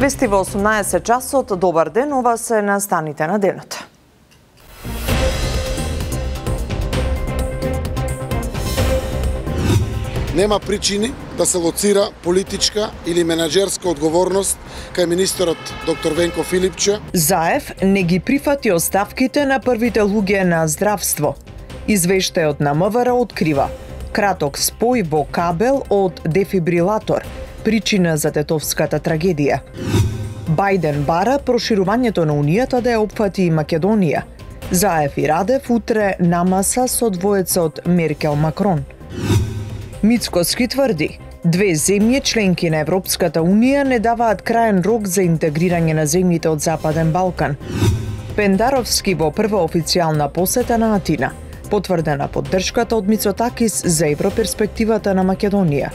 Вести во 18 часот, добар ден, ова се настаните на денот. Нема причини да се лоцира политичка или менеджерска одговорност кај министерот доктор Венко Филипче. Заев не ги прифати оставките на првите луѓе на здравство. Извештајот на МВР открива краток спој во кабел од дефибрилатор, причина за тетовската трагедија. Бајден бара проширувањето на Унијата да ја опфати и Македонија. Заев и Радев утре намаса со двоецот Меркел Макрон. Мицкоски тврди, Две земји членки на Европската Унија не даваат краен рок за интегрирање на земјите од Западен Балкан. Пендаровски во прва официјална посета на Атина. Потврдена поддршката од Мицотакис за европерспективата на Македонија.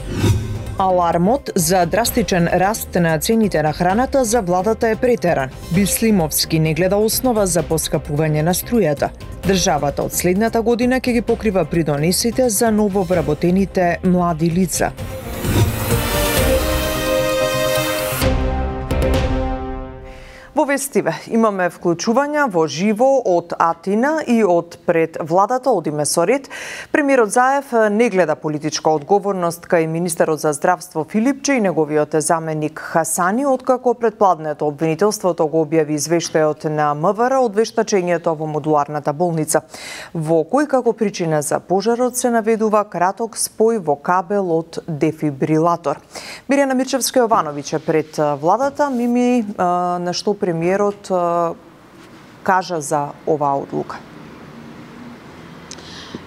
Алармот за драстичен раст на цените на храната за владата е претеран. Бислимовски не гледа основа за поскапување на струјата. Државата од следната година ќе ги покрива придонесите за нововработените млади лица. Во вестиве имаме вклучувања во живо од Атина и од пред владата од Имесорит. Премиерот Заев не гледа политичка одговорност кај министерот за здравство Филипче и неговиот заменик Хасани, откако предпладнето обвинителството го објави извештајот на МВР од вештачењето во модуларната болница, во кој како причина за пожарот се наведува краток спој во кабел од дефибрилатор. Мирјана Мирчевска Јовановиќ пред владата, Мими, на што премиерот кажа за оваа одлука?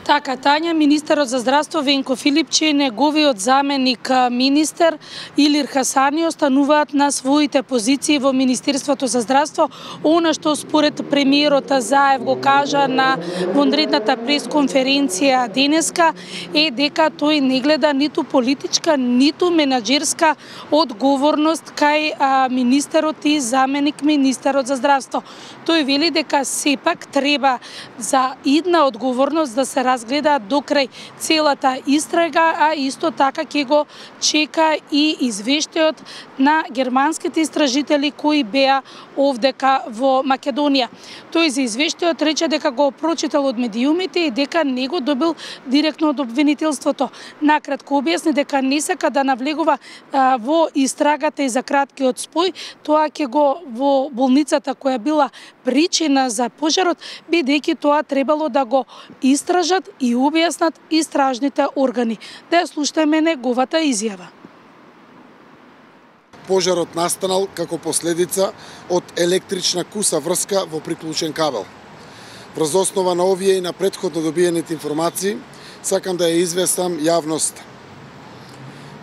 Така, Тања, министерот за здравство Венко Филипче и неговиот заменик министер Илир Хасани остануваат на своите позиции во Министерството за здравство, она што според премиерот Заев го кажа на вонредната пресконференција денеска е дека тој не гледа ниту политичка, ниту менаџерска одговорност кај министерот и заменик министерот за здравство. Тој вели дека сепак треба за идна одговорност да се раз до крај целата истрага, а исто така ќе го чека и извештајот на германските истражители кои беа овдека во Македонија. Тој за извештајот рече дека го прочитал од медиумите и дека не го добил директно од обвинителството. Накратко објасни дека не сака да навлегува а, во истрагата и за краткиот спој, тоа ќе го во болницата која била причина за пожарот, бидејќи тоа требало да го истражат и објаснат истражните органи. Да ја слушаме неговата изјава. Пожарот настанал како последица од електрична куса врска во приклучен кабел. Врз основа на овие и на предходно добиените информации, сакам да ја известам јавност.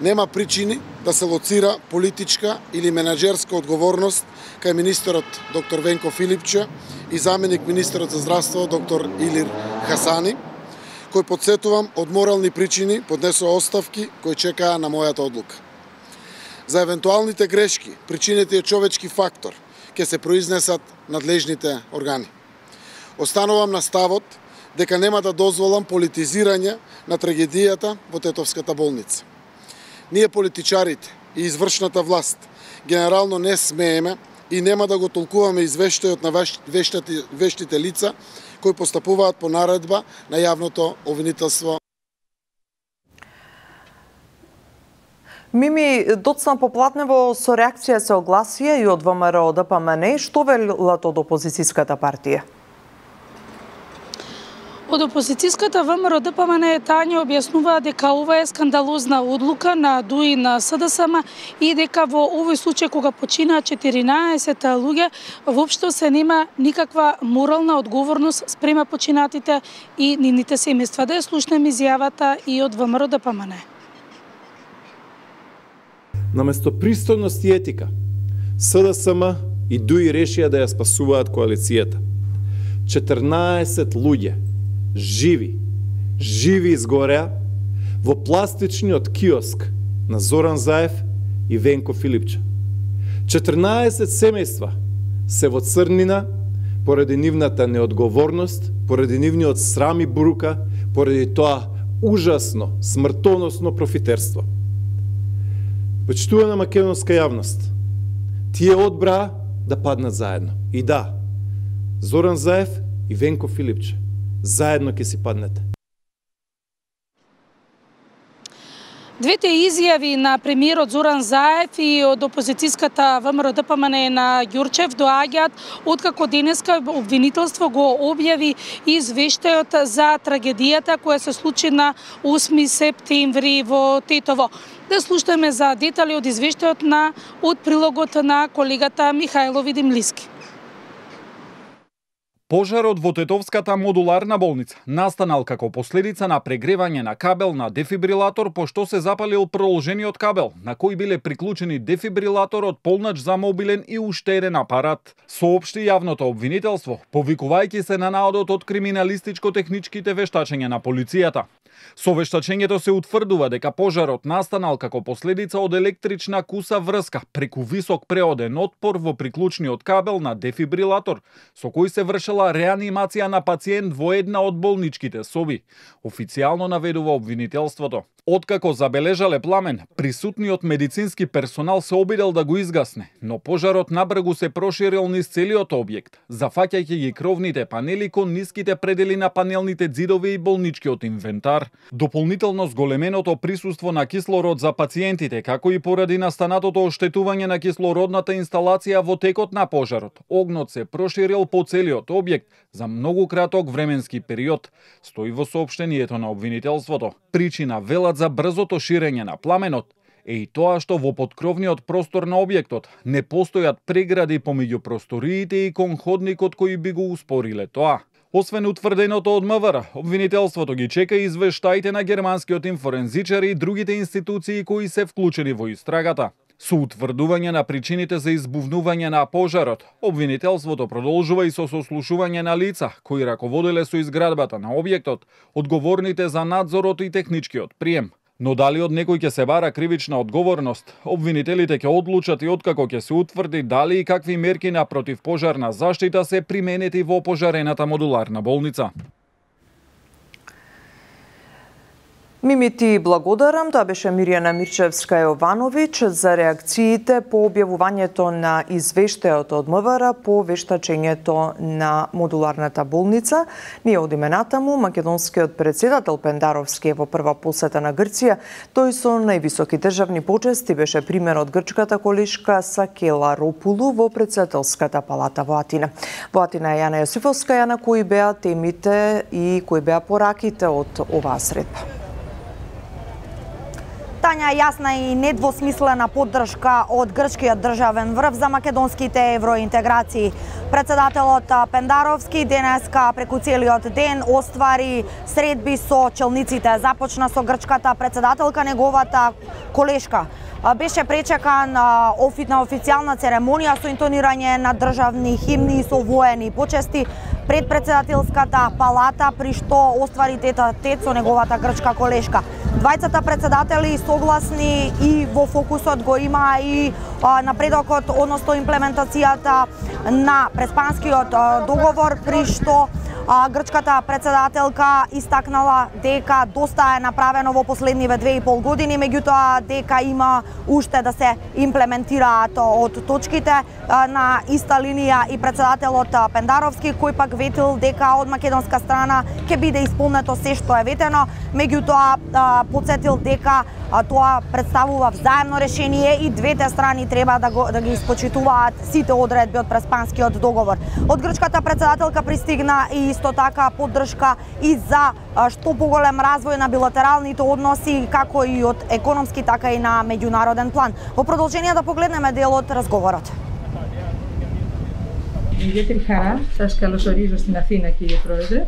Нема причини да се лоцира политичка или менеджерска одговорност кај министерот доктор Венко Филипче и заменик министерот за здравство доктор Илир Хасани, кој подсетувам од морални причини поднесува оставки кои чекаа на мојата одлука. За евентуалните грешки, причините е човечки фактор, ќе се произнесат надлежните органи. Останувам на ставот дека нема да дозволам политизирање на трагедијата во Тетовската болница. Ние политичарите и извршната власт генерално не смееме и нема да го толкуваме извештајот на вештите лица кои постапуваат по наредба на јавното обвинителство. Мими, доцна поплатнево со реакција се огласија и од ВМРО ДПМН, што велат од опозицијската партија? Од опозицијската ВМРО ДПМН Тања објаснува дека ова е скандалозна одлука на ДУИ на СДСМ и дека во овој случај кога починаа 14 луѓе, воопшто се нема никаква морална одговорност спрема починатите и нивните семејства. Да ја слушнем изјавата и од ВМРО ДПМН. Наместо пристојност и етика, СДСМ и ДУИ решија да ја спасуваат коалицијата. 14 луѓе живи, живи изгореа во пластичниот киоск на Зоран Заев и Венко Филипче. 14 семејства се во црнина поради нивната неодговорност, поради нивниот срам и бурука, поради тоа ужасно, смртоносно профитерство. Почитувана македонска јавност, Тие одбра да паднат заедно. И да, Зоран Заев и Венко Филипче, заедно ќе си паднете. Двете изјави на премиерот Зоран Заев и од опозицијската ВМРО ДПМН на Ѓурчев доаѓаат откако денеска обвинителство го објави извештајот за трагедијата која се случи на 8 септември во Тетово. Да слушаме за детали од извештајот на од прилогот на колегата Михајло Видимлиски. Пожарот во Тетовската модуларна болница настанал како последица на прегревање на кабел на дефибрилатор пошто се запалил продолжениот кабел на кој биле приклучени дефибрилаторот, полнач за мобилен и уште еден апарат. Соопшти јавното обвинителство, повикувајќи се на наодот од криминалистичко-техничките вештачења на полицијата. Со вештачењето се утврдува дека пожарот настанал како последица од електрична куса врска преку висок преоден отпор во приклучниот кабел на дефибрилатор, со кој се вршела реанимација на пациент во една од болничките соби, официјално наведува обвинителството. Откако забележале пламен, присутниот медицински персонал се обидел да го изгасне, но пожарот набргу се проширил низ целиот објект, зафаќајќи ги кровните панели кон ниските предели на панелните ѕидови и болничкиот инвентар. Дополнително зголеменото присуство на кислород за пациентите, како и поради настанатото оштетување на кислородната инсталација во текот на пожарот, огнот се проширил по целиот објект за многу краток временски период, стои во сообштението на обвинителството. Причина велат за брзото ширење на пламенот е и тоа што во подкровниот простор на објектот не постојат прегради помеѓу просториите и кон ходникот кои би го успориле тоа. Освен утврденото од МВР, обвинителството ги чека извештаите на германскиот инфорензичар и другите институции кои се вклучени во истрагата. Со утврдување на причините за избувнување на пожарот, обвинителството продолжува и со сослушување на лица кои раководеле со изградбата на објектот, одговорните за надзорот и техничкиот прием. Но дали од некој ќе се бара кривична одговорност, обвинителите ќе одлучат и откако ќе се утврди дали и какви мерки на противпожарна заштита се применети во пожарената модуларна болница. Мими ти благодарам, тоа беше Мирјана Мирчевска Јовановиќ за реакциите по објавувањето на извештајот од МВР по вештачењето на модуларната болница. Ние одиме натаму, македонскиот председател Пендаровски е во прва посета на Грција, тој со највисоки државни почести беше пример од грчката колишка Сакела Ропулу во председателската палата во Атина. Во Атина е Јана Јосифовска, Јана кои беа темите и кои беа пораките од оваа средба. Тања јасна и недвосмислена поддршка од грчкиот државен врв за македонските евроинтеграции. Председателот Пендаровски денеска преку целиот ден оствари средби со челниците. Започна со грчката председателка, неговата колешка. Беше пречекан на официјална церемонија со интонирање на државни химни и со воени почести пред председателската палата, при што оствари тета тет со неговата грчка колешка. Двајцата председатели согласни и во фокусот го има и напредокот, односно имплементацијата на преспанскиот договор, при што грчката председателка истакнала дека доста е направено во последниве две и пол години, меѓутоа дека има уште да се имплементираат од точките на иста линија и председателот Пендаровски кој пак ветил дека од македонска страна ќе биде исполнето се што е ветено, меѓутоа подсетил дека тоа представува взаемно решение и двете страни треба да, го, да ги испочитуваат сите одредби од преспанскиот договор. Од грчката председателка пристигна и исто така поддршка и за што поголем развој на билатералните односи како и од економски така и на меѓународен план. Во продолжение да погледнеме делот разговорот. Ιδιαίτερη χαρά σας καλωσορίζω στην Αθήνα κύριε Πρόεδρε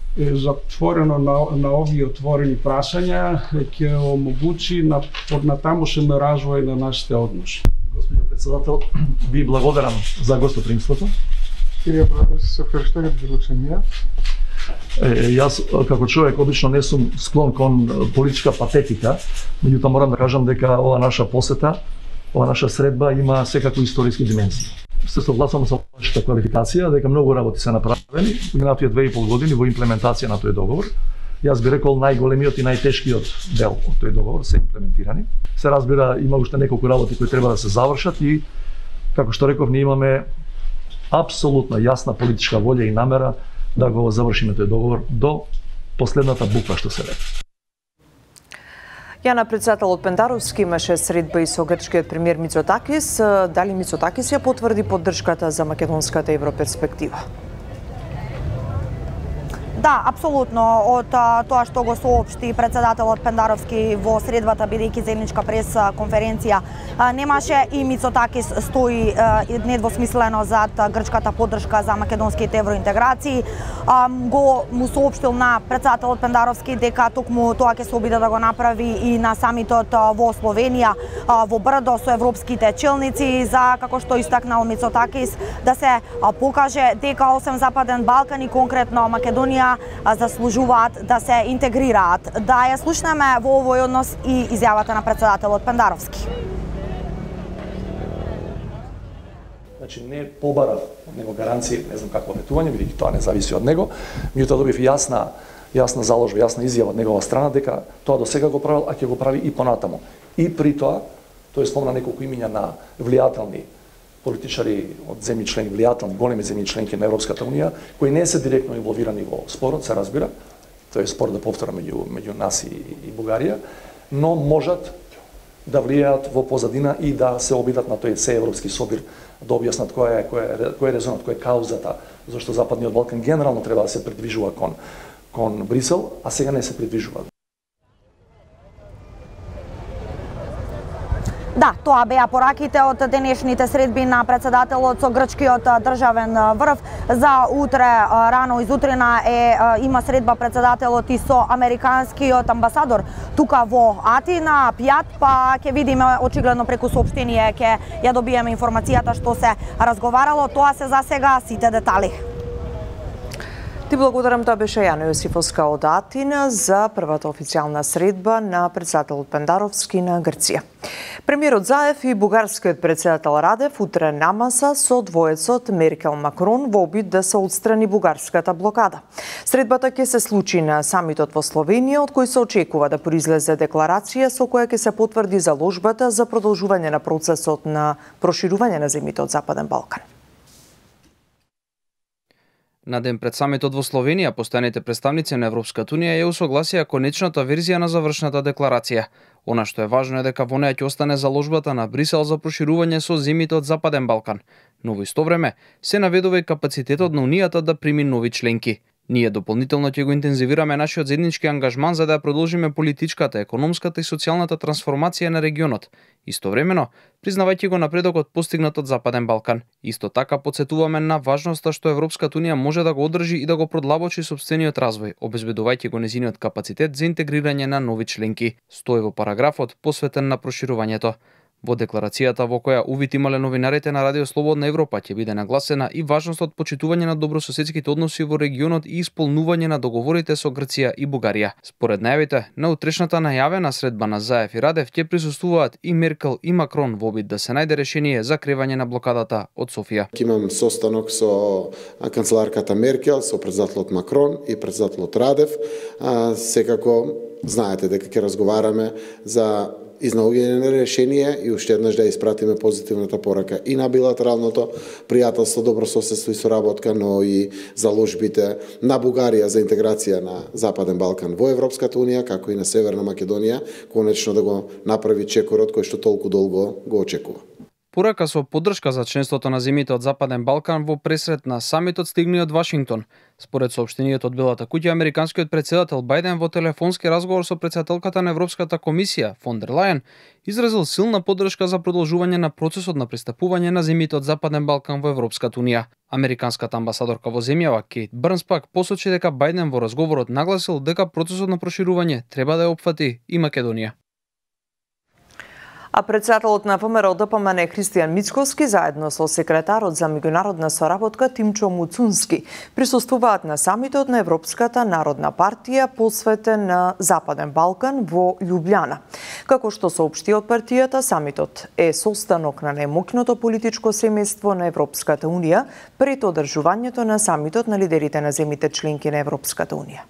затворено на, на овие отворени прашања ќе омогучи на поднатамошен развој на нашите односи. Господиот председател, ви благодарам за гостопримството. Илија Брадес, се ферштегат Белучемија. Јас како човек обично не сум склон кон политичка патетика, меѓутоа морам да кажам дека ова наша посета, ова наша средба има секако историски димензии. Се согласувам со вашата квалификација дека многу работи се направени во тие две и пол години во имплементација на тој договор. Јас би рекол најголемиот и најтешкиот дел од тој договор се имплементирани. Се разбира има уште неколку работи кои треба да се завршат и како што реков ние имаме апсолутно јасна политичка волја и намера да го завршиме тој договор до последната буква што се рече. Јана председателот Пендаровски имаше средба и со грчкиот премиер Мицотакис. Дали Мицотакис ја потврди поддршката за македонската европерспектива? Да, апсолутно. Од тоа што го соопшти председателот Пендаровски во средбата бидејќи земничка прес конференција немаше и Мицотакис стои недвосмислено зад грчката поддршка за македонските евроинтеграции. Го му соопштил на председателот Пендаровски дека токму тоа ќе се обиде да го направи и на самитот во Словенија во Брдо со европските челници за како што истакнал Мицотакис да се покаже дека осем Западен Балкан и конкретно Македонија заслужуваат да се интегрираат. Да ја слушнеме во овој однос и изјавата на председателот Пендаровски. Значи не побарав него гаранција, не знам какво ветување, бидејќи тоа не зависи од него, меѓутоа добив јасна јасна заложба, јасна изјава од негова страна дека тоа до сега го правил, а ќе го прави и понатаму. И при тоа, тој спомна неколку имиња на влијателни политичари од земји члени, влијателни, големи земји членки на Европската Унија, кои не се директно инволвирани во спорот, се разбира, тоа е спор да повтора меѓу, меѓу нас и, и Бугарија, но можат да влијаат во позадина и да се обидат на тој се европски собир, да објаснат која е, која е, која е резонот, која е каузата, зашто Западниот Балкан генерално треба да се придвижува кон, кон Брисел, а сега не се придвижува. Да, тоа беа пораките од денешните средби на председателот со грчкиот државен врв. За утре рано изутрина е има средба председателот и со американскиот амбасадор тука во Атина, Пјат, па ќе видиме очигледно преку сообщение ќе ја добиеме информацијата што се разговарало. Тоа се за сега сите детали. Ти благодарам, тоа беше Јана Јосифовска од Атина за првата официјална средба на председателот Пендаровски на Грција. Премиерот Заев и бугарскиот председател Радев утре намаса со двоецот Меркел Макрон во обид да се отстрани бугарската блокада. Средбата ќе се случи на самитот во Словенија, од кој се очекува да произлезе декларација со која ќе се потврди заложбата за продолжување на процесот на проширување на земјите од Западен Балкан. На ден пред самитот во Словенија, постојаните представници на Европската Унија ја усогласија конечната верзија на завршната декларација. Она што е важно е дека во неја ќе остане заложбата на Брисел за проширување со земјите од Западен Балкан, но во исто време се наведува и капацитетот на Унијата да прими нови членки. Ние дополнително ќе го интензивираме нашиот заеднички ангажман за да ја продолжиме политичката, економската и социјалната трансформација на регионот, истовремено признавајќи го напредокот постигнат од Западен Балкан. Исто така подсетуваме на важноста што Европската унија може да го одржи и да го продлабочи собствениот развој, обезбедувајќи го незиниот капацитет за интегрирање на нови членки. Стои во параграфот посветен на проширувањето. Во декларацијата во која увид имале новинарите на Радио Слободна Европа ќе биде нагласена и важноста од почитување на добрососедските односи во регионот и исполнување на договорите со Грција и Бугарија. Според најавите, на утрешната најавена средба на Заев и Радев ќе присуствуваат и Меркел и Макрон во обид да се најде решение за кревање на блокадата од Софија. Имам состанок со канцеларката Меркел, со председателот Макрон и председателот Радев. А, секако знаете дека ќе разговараме за изнаоѓање на решение и уште еднаш да испратиме позитивната порака и на билатералното пријателство, добрососедство и соработка, но и заложбите на Бугарија за интеграција на Западен Балкан во Европската Унија, како и на Северна Македонија, конечно да го направи чекорот кој што толку долго го очекува. Порака со поддршка за членството на земјите од Западен Балкан во пресрет на самитот стигни од Вашингтон. Според сообштениот од Белата куќа, американскиот председател Бајден во телефонски разговор со председателката на Европската комисија, Фондер Лајен, изразил силна поддршка за продолжување на процесот на пристапување на земјите од Западен Балкан во Европската унија. Американската амбасадорка во земјава Кейт Брнс пак посочи дека Бајден во разговорот нагласил дека процесот на проширување треба да ја опфати и Македонија. А председателот на ВМРО ДПМН Христијан Мицковски заедно со секретарот за меѓународна соработка Тимчо Муцунски присуствуваат на самитот на Европската народна партија посветен на Западен Балкан во Љубљана. Како што соопшти од партијата, самитот е состанок на најмокното политичко семејство на Европската Унија пред одржувањето на самитот на лидерите на земите членки на Европската Унија.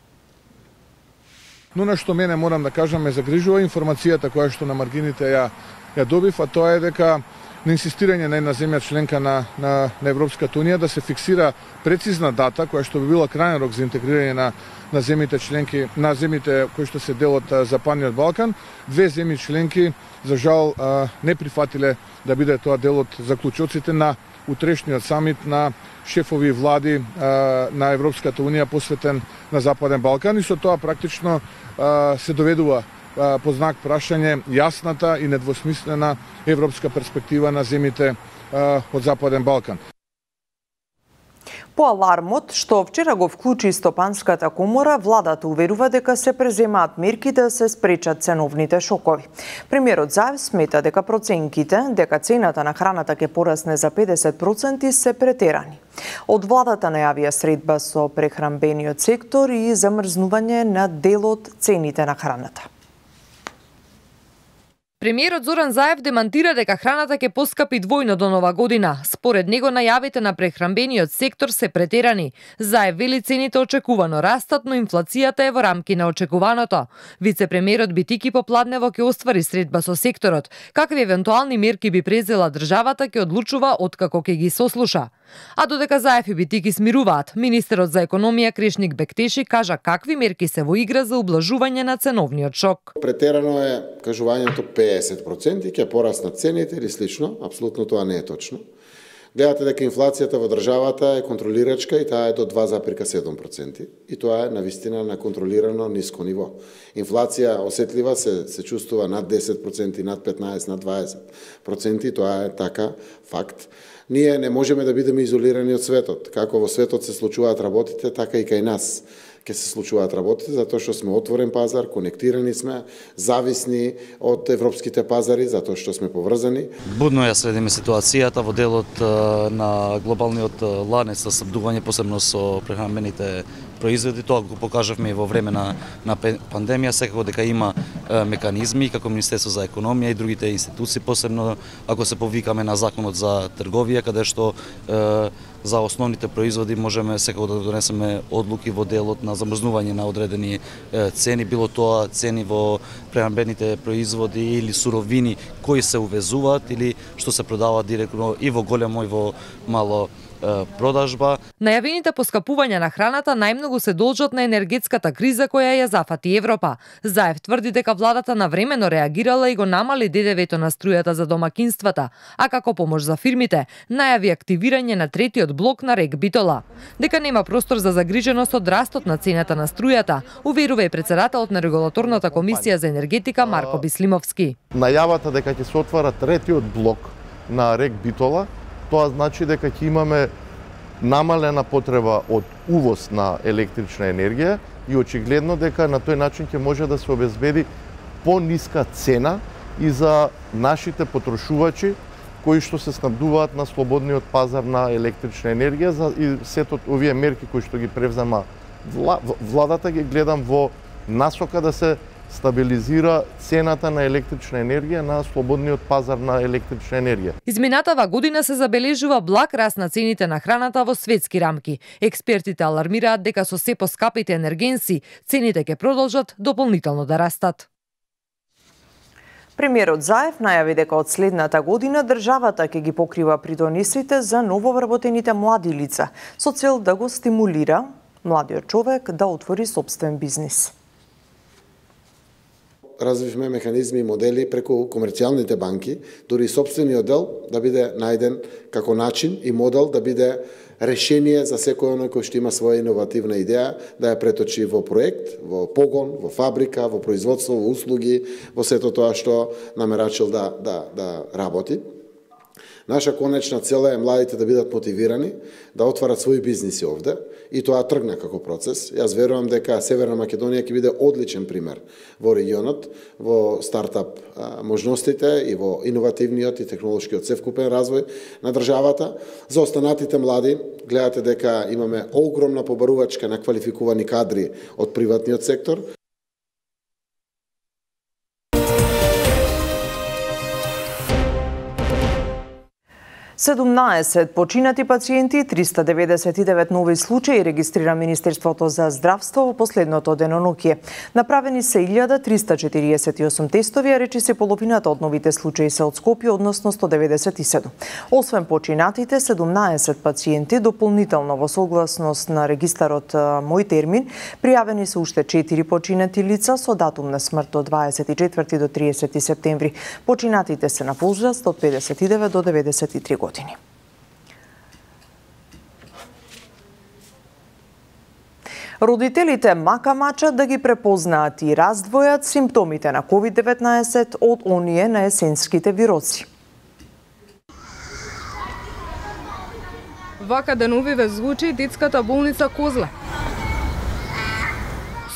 Но на што мене морам да кажам ме загрижува информацијата која што на маргините ја ја добив, а тоа е дека на инсистирање на една земја членка на, на, на Европската Унија да се фиксира прецизна дата која што би била крајен рок за интегрирање на на земите членки, на земите кои што се дел од Западниот Балкан, две земји членки за жал не прифатиле да биде тоа дел од заклучоците на утрешниот самит на шефови влади на Европската Унија посветен на Западен Балкан и со тоа практично се доведува по знак прашање јасната и недвосмислена европска перспектива на земите од Западен Балкан. По алармот, што вчера го вклучи Стопанската комора, владата уверува дека се преземаат мерки да се спречат ценовните шокови. Премиерот Заев смета дека проценките дека цената на храната ќе порасне за 50% се претерани. Од владата најавија средба со прехранбениот сектор и замрзнување на делот цените на храната. Премиерот Зоран Заев демантира дека храната ќе поскапи двојно до нова година. Според него најавите на прехрамбениот сектор се претерани. Заев вели цените очекувано растат, но инфлацијата е во рамки на очекуваното. Вице-премиерот Битики Попладнево ќе оствари средба со секторот. Какви евентуални мерки би презела државата ќе одлучува откако ќе ги сослуша. А додека Заев и Битики смируваат, министерот за економија Крешник Бектеши кажа какви мерки се во игра за ублажување на ценовниот шок. Претерано е кажувањето 50% ќе пораснат цените или слично, апсолутно тоа не е точно. Гледате дека инфлацијата во државата е контролирачка и таа е до 2,7%. И тоа е навистина на контролирано ниско ниво. Инфлација осетлива се, се чувствува над 10%, над 15%, над 20%. И тоа е така факт ние не можеме да бидеме изолирани од светот. Како во светот се случуваат работите, така и кај нас ќе се случуваат работите, затоа што сме отворен пазар, конектирани сме, зависни од европските пазари, затоа што сме поврзани. Будно ја следиме ситуацијата во делот на глобалниот ланец за снабдување, посебно со прехранбените производи, тоа го покажавме во време на, на пандемија, секако дека има е, како Министерство за економија и другите институции, посебно ако се повикаме на законот за трговија, каде што е, за основните производи можеме секако да донесеме одлуки во делот на замрзнување на одредени цени, било тоа цени во пренамбените производи или суровини кои се увезуваат или што се продаваат директно и во големо и во мало продажба. Најавените поскапувања на храната најмногу се должат на енергетската криза која ја зафати Европа. Заев тврди дека владата навремено реагирала и го намали ДДВ-то на струјата за домакинствата, а како помош за фирмите, најави активирање на третиот блок на Рек Битола. Дека нема простор за загриженост од растот на цената на струјата, уверува и председателот на регулаторната комисија за енергетика Марко Бислимовски. Најавата дека ќе се отвара третиот блок на Рек Битола тоа значи дека ќе имаме намалена потреба од увоз на електрична енергија и очигледно дека на тој начин ќе може да се обезбеди пониска цена и за нашите потрошувачи кои што се снабдуваат на слободниот пазар на електрична енергија за и сетот овие мерки кои што ги превзема владата ги гледам во насока да се стабилизира цената на електрична енергија на слободниот пазар на електрична енергија. Изминатава година се забележува благ раст на цените на храната во светски рамки. Експертите алармираат дека со се поскапите енергенси, цените ќе продолжат дополнително да растат. Премиерот Заев најави дека од следната година државата ќе ги покрива придонесите за нововработените млади лица, со цел да го стимулира младиот човек да отвори собствен бизнис развивме механизми и модели преку комерцијалните банки, дури и собствениот дел да биде најден како начин и модел да биде решение за секој оној кој што има своја иновативна идеја да ја преточи во проект, во погон, во фабрика, во производство, во услуги, во сето тоа што намерачил да, да, да работи. Наша конечна цела е младите да бидат мотивирани, да отварат своји бизниси овде и тоа тргна како процес. Јас верувам дека Северна Македонија ќе биде одличен пример во регионот, во стартап можностите и во иновативниот и технолошкиот севкупен развој на државата. За останатите млади, гледате дека имаме огромна побарувачка на квалификувани кадри од приватниот сектор. 17 починати пациенти 399 нови случаи регистрира Министерството за здравство во последното денонокие. Направени се 1348 тестови, а речи се половината од новите случаи се од Скопје, односно 197. Освен починатите, 17 пациенти дополнително во согласност на регистарот Мој термин, пријавени се уште 4 починати лица со датум на смрт од 24 до 30 септември. Починатите се на возраст од 59 до 93 години години. Родителите мака мачат да ги препознаат и раздвојат симптомите на COVID-19 од оние на есенските вироци. Вака деновиве звучи детската болница Козле.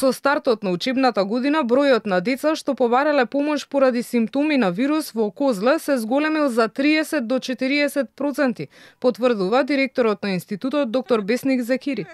Со стартот на учебната година, бројот на деца што побарале помош поради симптоми на вирус во Козле се зголемил за 30 до 40%, потврдува директорот на институтот доктор Бесник Закири.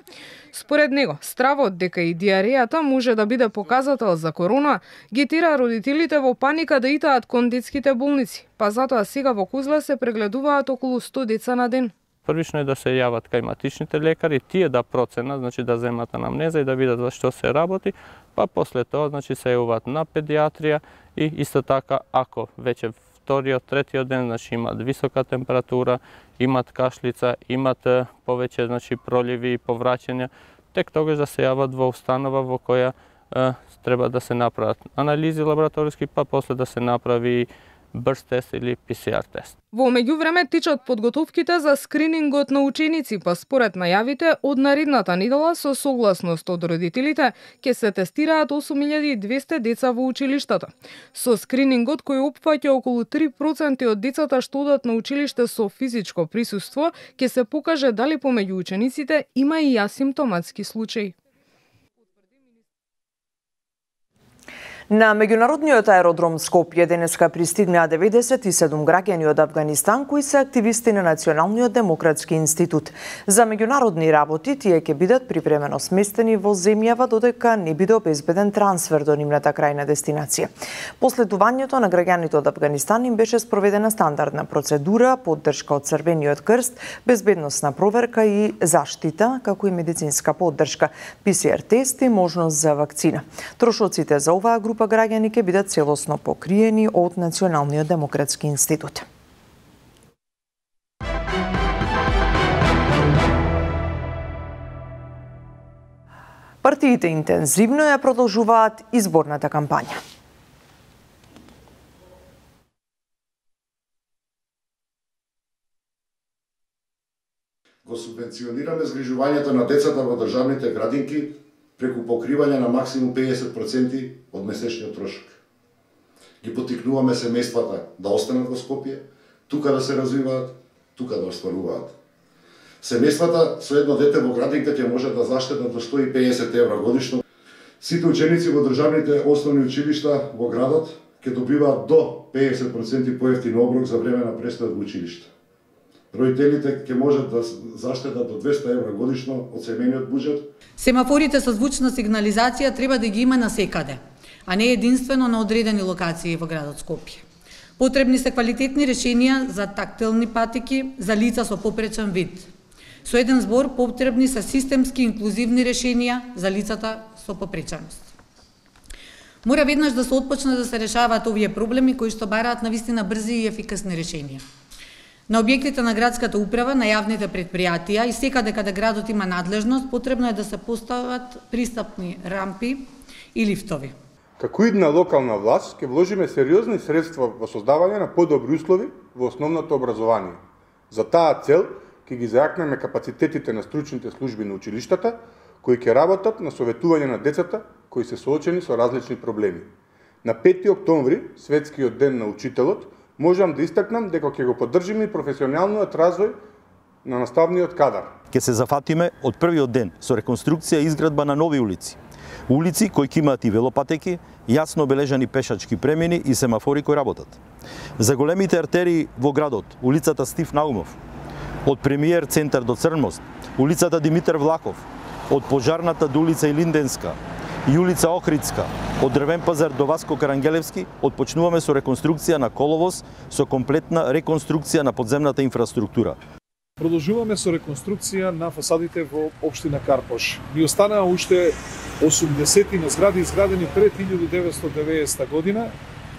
Според него, стравот дека и диарејата може да биде показател за корона, ги тера родителите во паника да итаат кон детските болници, па затоа сега во Козле се прегледуваат околу 100 деца на ден. Првично е да се јават кај матичните лекари, тие да проценат, значи да земат анамнеза и да видат за што се работи, па после тоа значи се јават на педиатрија и исто така ако веќе вториот, третиот ден значи имат висока температура, имат кашлица, имат повеќе значи проливи и повраќања, тек тогаш да се јават во установа во која е, треба да се направат анализи лабораториски, па после да се направи брз тест или ПСР тест. Во меѓувреме тичат подготовките за скринингот на ученици, па според најавите од наредната недела со согласност од родителите ќе се тестираат 8200 деца во училиштата. Со скринингот кој опфаќа околу 3% од децата што одат на училиште со физичко присуство, ќе се покаже дали помеѓу учениците има и асимптоматски случаи. На меѓународниот аеродром Скопје денеска пристигнаа 97 граѓани од Афганистан кои се активисти на Националниот демократски институт. За меѓународни работи тие ќе бидат привремено сместени во земјава додека не биде обезбеден трансфер до нивната крајна дестинација. Последувањето на граѓаните од Афганистан им беше спроведена стандардна процедура, поддршка од Црвениот крст, безбедносна проверка и заштита, како и медицинска поддршка, ПСР тест и можност за вакцина. Трошоците за оваа група група граѓани ќе бидат целосно покриени од Националниот демократски институт. Партиите интензивно ја продолжуваат изборната кампања. Го субвенционираме згрижувањето на децата во државните градинки преку покривање на максимум 50% од месечниот трошок. Ги потикнуваме семејствата да останат во Скопје, тука да се развиваат, тука да остваруваат. Семејствата со едно дете во градинка ќе може да заштедат до 150 евра годишно. Сите ученици во државните основни училишта во градот ќе добиваат до 50% поевтин оброк за време на престојот во училиште. Родителите ќе можат да заштедат до 200 евра годишно од семејниот буџет. Семафорите со звучна сигнализација треба да ги има на секаде, а не единствено на одредени локации во градот Скопје. Потребни се квалитетни решенија за тактилни патеки за лица со попречен вид. Со еден збор потребни се системски инклузивни решенија за лицата со попреченост. Мора веднаш да се отпочне да се решаваат овие проблеми кои што бараат навистина брзи и ефикасни решенија. На објектите на градската управа, на јавните предпријатија и секаде каде градот има надлежност, потребно е да се постават пристапни рампи и лифтови. Како идна локална власт, ќе вложиме сериозни средства во создавање на подобри услови во основното образование. За таа цел ќе ги зајакнеме капацитетите на стручните служби на училиштата, кои ќе работат на советување на децата кои се соочени со различни проблеми. На 5 октомври, светскиот ден на учителот, можам да истакнам дека ќе го поддржиме професионалниот развој на наставниот кадар. Ке се зафатиме од првиот ден со реконструкција и изградба на нови улици. Улици кои ќе имаат и велопатеки, јасно обележани пешачки премини и семафори кои работат. За големите артерии во градот, улицата Стив Наумов, од премиер центар до Црнмост, улицата Димитар Влахов, од пожарната до улица Илинденска и улица Охридска, од Дрвен пазар до Васко Карангелевски, отпочнуваме со реконструкција на коловоз со комплетна реконструкција на подземната инфраструктура. Продолжуваме со реконструкција на фасадите во општина Карпош. Ни останаа уште 80 на згради изградени пред 1990 година.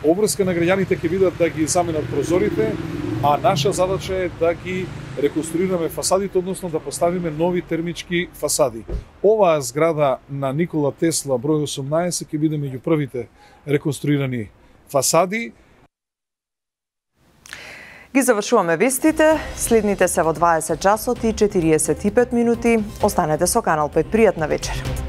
Обврска на граѓаните ќе видат да ги заменат прозорите, а наша задача е да ги реконструираме фасадите, односно да поставиме нови термички фасади. Оваа зграда на Никола Тесла број 18 ќе биде меѓу првите реконструирани фасади. Ги завршуваме вестите. Следните се во 20 часот и 45 минути. Останете со Канал 5. Пријатна вечер.